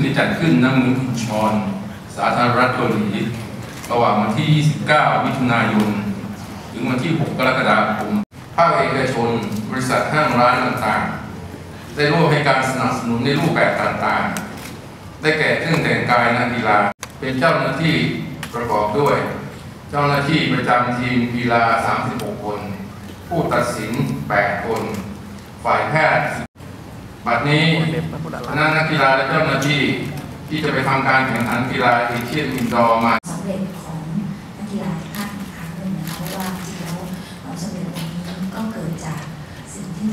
ที่จัดขึ้นณเมืองอินชอน สาธารณรัฐเกาหลีระหว่างวันที่ 29 มิถุนายน ถึงวันที่ 6 กรกฎาคม ภาคเอกชน บริษัทห้างร้านต่างๆ ได้ร่วมให้การสนับสนุนในรูปแบบต่างๆ ได้แก่เครื่องแต่งกายนักกีฬา เป็นเจ้าหน้าที่ประกอบด้วย เจ้าหน้าที่ประจำทีมกีฬา 36 คน ผู้ตัดสิน 8 คน ฝ่ายแพทย์ัดนี้คณะนักกีฬาและเจ้าหน้าที่ที่จะไปทำการแข่งขันกีฬาเอเชียนอินดอร์มาสำเร็จของนักกีฬาท่านอีครั้งหะว่าจริงแล้วสำเร็จตรงนี้ก็เกิดจากสิ่งที่